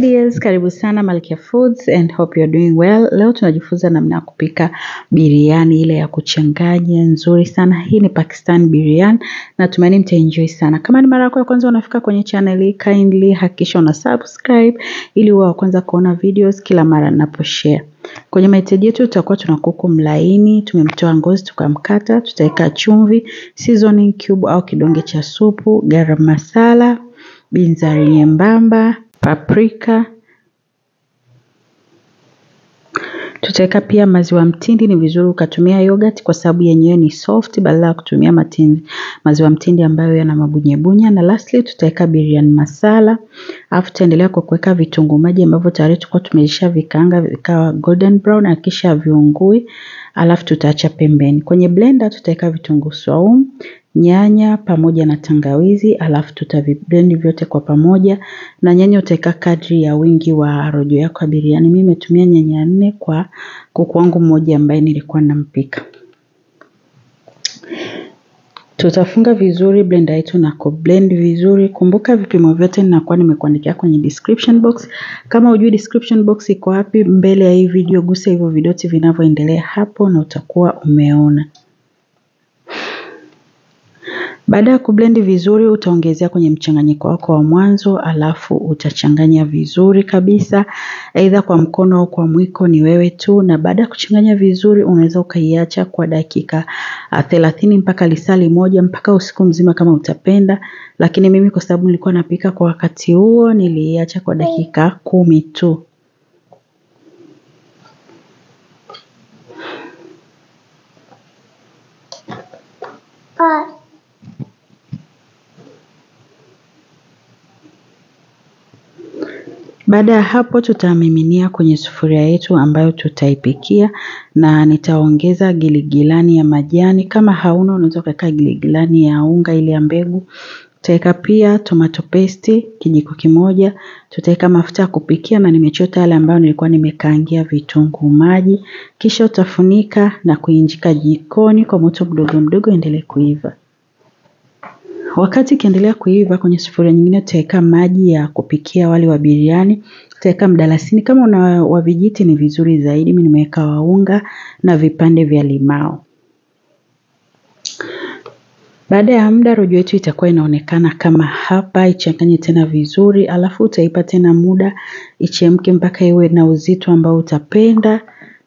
dears, karibu sana Malkia Foods and hope you are doing well. Leo tunajifunza namna ya kupika biriani ile ya kuchanganya nzuri sana. Hii ni Pakistan biriani. Natumaini mtaenjoy sana. Kama ni mara yako ya kwanza unafika kwenye channel hii, kindly hakikisha una subscribe ili uwe wa kwanza kuona videos kila mara ninaposhare. Kwenye mahitaji yetu tutakuwa tuna kuku mlaini, tumemtoa ngozi tukamkata, tutaweka chumvi, seasoning cube au kidonge cha supu, garam masala, binzari nyembamba, paprika. Tutaweka pia maziwa mtindi. Ni vizuri ukatumia yogurt kwa sababu yenyewe ni soft badala ya kutumia matindi, maziwa mtindi ambayo yana mabunyebunya. Na lastly tutaweka biriani masala, alafu tutaendelea kwa kuweka vitunguu maji ambavyo tayari tulikuwa tumeisha vikaanga vikawa golden brown na kisha viungui, alafu tutaacha pembeni. Kwenye blender tutaweka vitunguu saumu, nyanya pamoja na tangawizi, alafu tutaviblend vyote kwa pamoja, na nyanya utaweka kadri ya wingi wa rojo yako ya biriani. Mimi nimetumia nyanya nne kwa kuku wangu mmoja ambaye nilikuwa nampika. Tutafunga vizuri blender yetu na kublend vizuri. Kumbuka vipimo vyote ninakuwa nimekuandikia kwenye description box. Kama hujui description box iko wapi mbele ya hii video, gusa hivyo vidoti vinavyoendelea hapo na utakuwa umeona. Baada ya kublendi vizuri, utaongezea kwenye mchanganyiko wako wa mwanzo, alafu utachanganya vizuri kabisa, aidha kwa mkono au kwa mwiko, ni wewe tu. Na baada ya kuchanganya vizuri, unaweza ukaiacha kwa dakika thelathini mpaka lisali moja mpaka usiku mzima kama utapenda, lakini mimi kwa sababu nilikuwa napika kwa wakati huo, niliiacha kwa dakika kumi tu. Baada ya hapo tutamiminia kwenye sufuria yetu ambayo tutaipikia na nitaongeza giligilani ya majani. Kama hauna unaweza ukaweka giligilani ya unga ile ya mbegu. Tutaweka pia tomato paste kijiko kimoja. Tutaweka mafuta ya kupikia na nimechota yale ambayo nilikuwa nimekaangia vitunguu maji. Kisha utafunika na kuinjika jikoni kwa moto mdogo mdogo endelee kuiva. Wakati ikiendelea kuiva kwenye sufuria nyingine tutaweka maji ya kupikia wali wa biriani. Tutaweka mdalasini kama una wa vijiti ni vizuri zaidi. Mimi nimeweka wa unga na vipande vya limao. Baada ya muda rojo yetu itakuwa inaonekana kama hapa. Ichanganye tena vizuri, alafu utaipa tena muda ichemke mpaka iwe na uzito ambao utapenda,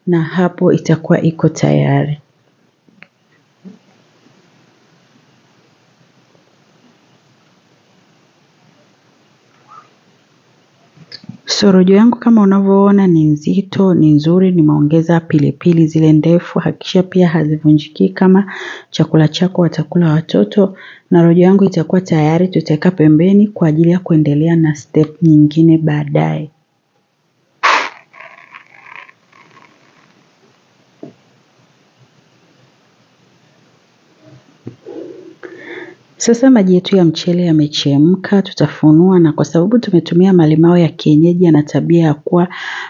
na hapo itakuwa iko tayari. So rojo yangu kama unavyoona ni nzito, ni nzuri, nimeongeza pilipili zile ndefu, hakikisha pia hazivunjiki kama chakula chako watakula watoto, na rojo yangu itakuwa tayari, tutaweka pembeni kwa ajili ya kuendelea na step nyingine baadaye. Sasa maji yetu ya mchele yamechemka, tutafunua na kwa sababu tumetumia malimao ya kienyeji yana tabia ya kuwa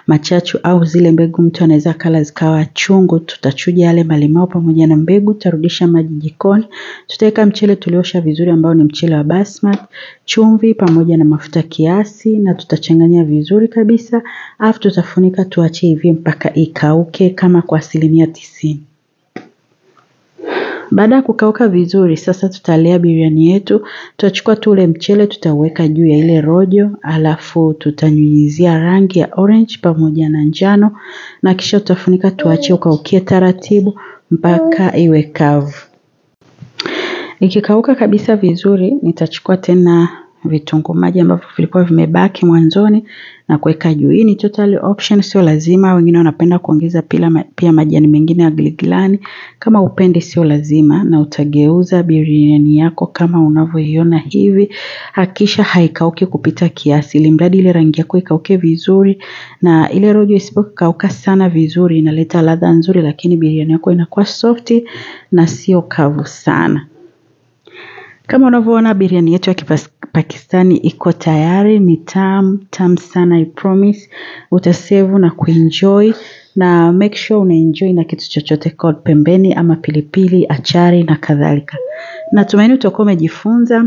machachu au zile mbegu mtu anaweza kala zikawa chungu, tutachuja yale malimao pamoja na mbegu, tutarudisha maji jikoni, tutaweka mchele tuliosha vizuri ambao ni mchele wa basmati, chumvi pamoja na mafuta kiasi na tutachanganya vizuri kabisa, alafu tutafunika tuache hivi mpaka ikauke kama kwa asilimia tisini. Baada ya kukauka vizuri, sasa tutalea biriani yetu. Tutachukua tu ule mchele tutauweka juu ya ile rojo, alafu tutanyunyizia rangi ya orange pamoja na njano, na kisha tutafunika tuache ukaukie taratibu mpaka iwe kavu. Ikikauka kabisa vizuri, nitachukua tena vitunguu maji ambavyo vilikuwa vimebaki mwanzoni na kuweka juu. Hii ni total option, sio lazima. Wengine wanapenda kuongeza pia, pia majani mengine ya giligilani. Kama upendi, sio lazima, na utageuza biriani yako kama unavyoiona hivi. Hakisha haikauki kupita kiasi, ili mradi ile rangi yako ikauke vizuri, na ile rojo isipokauka sana vizuri inaleta ladha nzuri, lakini biriani yako inakuwa soft na sio kavu sana. Kama unavyoona biriani yetu ya Kipakistani iko tayari, ni tamu tam sana, I promise. Utasevu na kuenjoy, na make sure unaenjoy na kitu chochote called pembeni ama pilipili, achari na kadhalika. Natumaini utakuwa umejifunza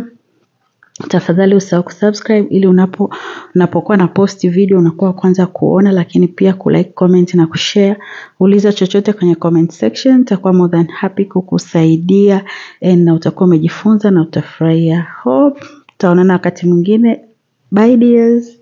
tafadhali usahau kusubscribe ili unapo unapokuwa na post video unakuwa kwanza kuona lakini pia kulike comment na kushare. Uliza chochote kwenye comment section nitakuwa more than happy kukusaidia na utakuwa umejifunza na utafurahia. Hope tutaonana wakati mwingine. Bye dears